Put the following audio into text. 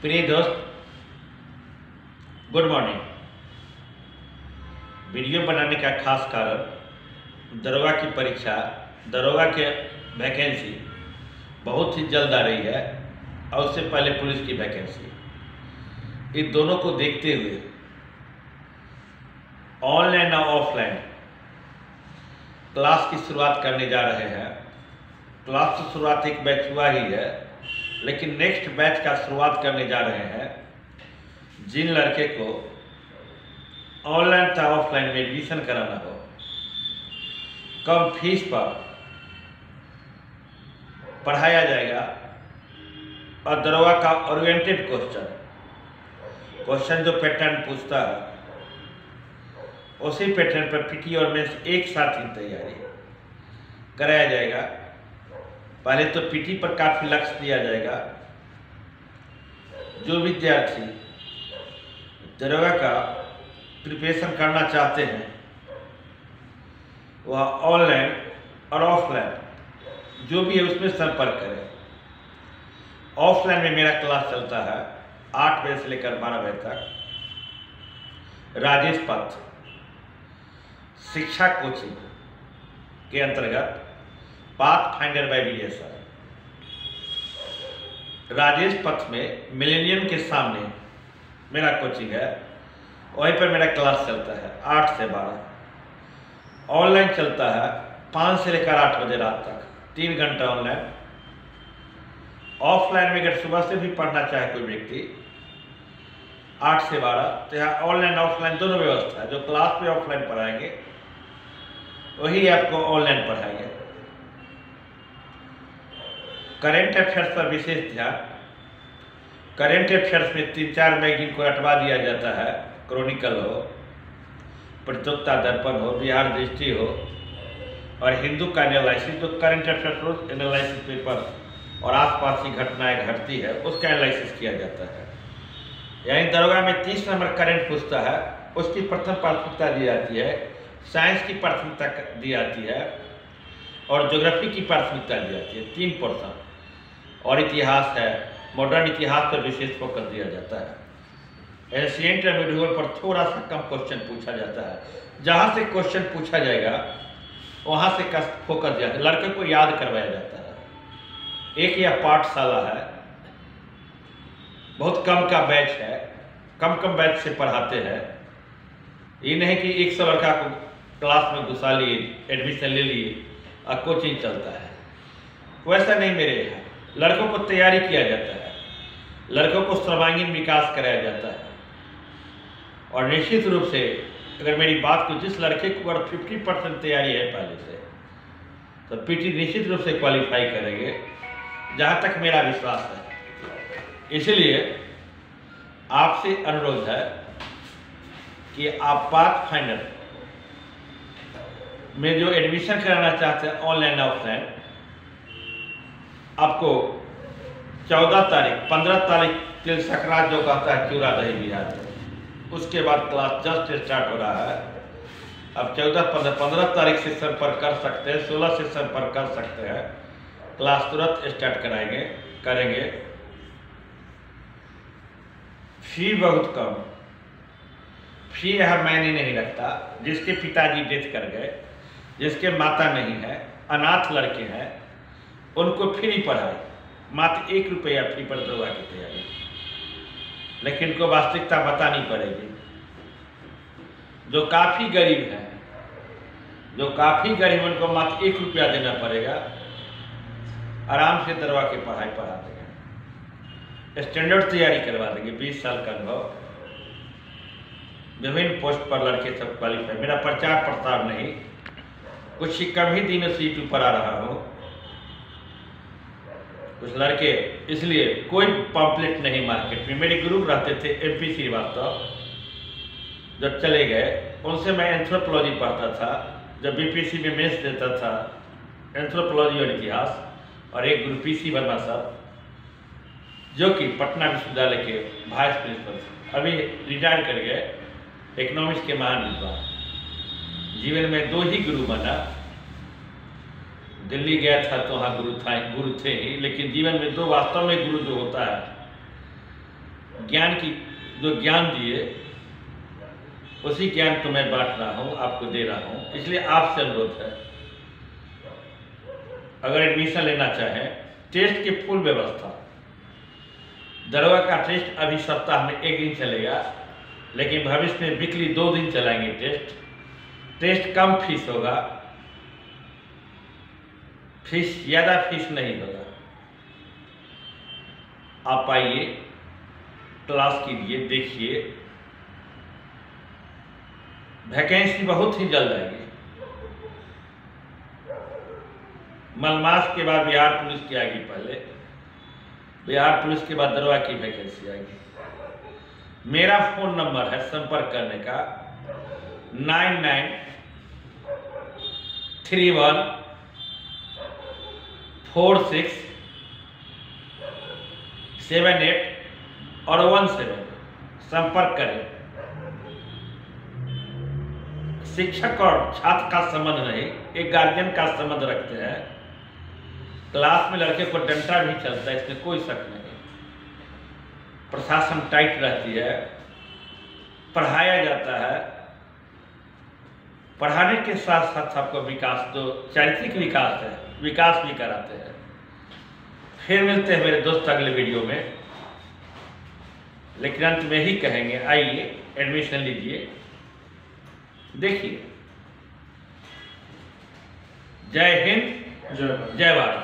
प्रिय दोस्त, good morning. Video बनाने का खास कारण, दरोगा की परीक्षा, दरोगा के वैकेंसी बहुत ही जल्द आ रही है और उससे पहले पुलिस की वैकेंसी। इन दोनों को देखते हुए ऑनलाइन और ऑफलाइन क्लास की शुरुआत करने जा रहे हैं। क्लास की शुरुआत एक बैच हुआ ही है। लेकिन नेक्स्ट बैच का शुरुआत करने जा रहे हैं जिन लड़के को ऑनलाइन तथा ऑफलाइन में एडमिशन कराना हो। कम फ़ीस पर पढ़ाया जाएगा और दरोगा का ओरिएंटेड क्वेश्चन क्वेश्चन जो पैटर्न पूछता है, उसी पैटर्न पर पीटी और मेंस एक साथ ही तैयारी कराया जाएगा। पहले तो पीटी पर काफ़ी लक्ष्य दिया जाएगा। जो विद्यार्थी दरोगा का प्रिपरेशन करना चाहते हैं, वह ऑनलाइन और ऑफलाइन जो भी है उसमें संपर्क करें। ऑफलाइन में मेरा क्लास चलता है आठ बजे से लेकर बारह बजे तक। राजेश पथ, शिक्षा कोचिंग के अंतर्गत path finder by B Rajesh पथ में मिलेनियम के सामने मेरा कोचिंग है, वहीं पर मेरा क्लास चलता है आठ से बारह। ऑनलाइन चलता है पाँच से लेकर आठ बजे रात तक, तीन घंटा ऑनलाइन। ऑफलाइन में अगर सुबह से भी पढ़ना चाहे कोई व्यक्ति, आठ से बारह तो यहाँ ऑनलाइन ऑफलाइन दोनों व्यवस्था है, जो क्लास में ऑफलाइन पढ़ाएँगे, वही आपको ऑनलाइन पढ़ाएँगे। करेंट अफेयर्स पर विशेष ध्यान। करेंट अफेयर्स में तीन चार मैगजीन को हटवा दिया जाता है क्रॉनिकल हो, प्रतियोगिता दर्पण हो, बिहार दृष्टि हो, और हिंदू का एनालिसिस जो करंट अफेयर्स रोज एनालिसिस पेपर और आसपास की घटनाएँ घटती है, उसका एनालिसिस किया जाता है। यानी दरोगा में तीस नंबर करंट पूछता है, उसकी प्रथम प्राथमिकता दी जाती है साइंस की प्राथमिकता दी जाती है, और ज्योग्राफी की प्राथमिकता दी जाती है, तीन परसेंट और इतिहास है मॉडर्न इतिहास पर विशेष फोकस दिया जाता है। एशियंट मेडिवल पर थोड़ा सा कम क्वेश्चन पूछा जाता है। जहाँ से क्वेश्चन पूछा जाएगा, वहाँ से फोकस दिया जाता लड़के को याद करवाया जाता है। एक यह पाठशाला है। बहुत कम का बैच है। कम कम बैच से पढ़ाते हैं। ये नहीं कि एक सौ लड़का को क्लास में घुसा लिए एडमिशन ले लिए, और कोचिंग चलता है। वैसा नहीं मेरे यहाँ। लड़कों को तैयारी किया जाता है। लड़कों को सर्वांगीण विकास कराया जाता है। और निश्चित रूप से, अगर मेरी बात को जिस लड़के को अगर फिफ्टी परसेंट तैयारी है पहले से तो पीटी निश्चित रूप से क्वालिफाई करेंगे, जहाँ तक मेरा विश्वास है। इसलिए आपसे अनुरोध है कि आप पाथ फाइनल में जो एडमिशन कराना चाहते हैं ऑनलाइन ऑफलाइन आपको चौदह तारीख, पंद्रह तारीख तिल सकरात जो कहता है, चूरा दही बिहार। उसके बाद क्लास जस्ट स्टार्ट हो रहा है। अब चौदह, पंद्रह पंद्रह तारीख से संपर्क कर सकते हैं, सोलह से संपर्क कर सकते हैं। क्लास तुरंत स्टार्ट कराएँगे, करेंगे। फ़ी बहुत कम। फ़ी यह मैंने नहीं रखता, जिसके पिताजी डेथ कर गए, जिसके माता नहीं है, अनाथ लड़के हैं उनको फ्री पढ़ाई मात्र एक रुपया फ्री पर दरवा की तैयारी लेकिन को वास्तविकता बतानी पड़ेगी। जो काफ़ी गरीब है, जो काफ़ी गरीब उनको मात्र एक रुपया देना पड़ेगा। आराम से दरवा के पढ़ाई पढ़ा देंगे। स्टैंडर्ड तैयारी करवा देंगे, बीस साल का अनुभव। विभिन्न पोस्ट पर लड़के सब क्वालिफाई मेरा प्रचार प्रसार नहीं। कुछ ही कम ही दिनों से यूट्यूब पर आ रहा हूँ। कुछ लड़के, इसलिए कोई पॉम्पलेट नहीं मार्केट में। मेरे गुरु रहते थे एम पी श्रीवास्तव जब चले गए, उनसे मैं एंथ्रोपोलॉजी पढ़ता था। जब बीपीसी में मेंस देता था एंथ्रोपोलॉजी और इतिहास, और एक गुरु पीसी वर्मा साहब, जो कि पटना विश्वविद्यालय के वाइस प्रिंसिपल थे। अभी रिटायर कर गए इकोनॉमिक्स के महान विद्वान जीवन में दो ही गुरु बना। दिल्ली गया था तो वहाँ गुरु था, गुरु थे ही, लेकिन जीवन में दो वास्तव में गुरु जो होता है, ज्ञान की, जो ज्ञान दिए, उसी ज्ञान को मैं बांट रहा हूँ, आपको दे रहा हूँ, इसलिए आपसे अनुरोध है। अगर एडमिशन लेना चाहें टेस्ट की फुल व्यवस्था। दरोगा का टेस्ट अभी सप्ताह में एक दिन चलेगा, लेकिन भविष्य में वीकली दो दिन चलाएँगे टेस्ट टेस्ट कम फ़ीस होगा फ़ीस ज़्यादा फ़ीस नहीं होगा। आप आइए, क्लास कीजिए देखिए। वैकेंसी बहुत ही जल्द आएगी। मलमास के बाद बिहार पुलिस की आएगी पहले। बिहार पुलिस के बाद दरवा की वैकेंसी आएगी। मेरा फ़ोन नंबर है संपर्क करने का। Nine nine three one four six seven eight और वन सेवन संपर्क करें। शिक्षक और छात्र का संबंध नहीं, एक गार्जियन का संबंध रखते हैं। क्लास में लड़के को डंटा भी चलता है इसमें कोई शक नहीं। प्रशासन टाइट रहती है, पढ़ाया जाता है। पढ़ाने के साथ साथ आपको विकास जो चारित्रिक विकास है। विकास भी कराते हैं। फिर मिलते हैं मेरे दोस्त अगले वीडियो में। लेकिन अंत में ही कहेंगे आइए एडमिशन लीजिए। देखिए। जय हिंद। जय भारत। जय भारत।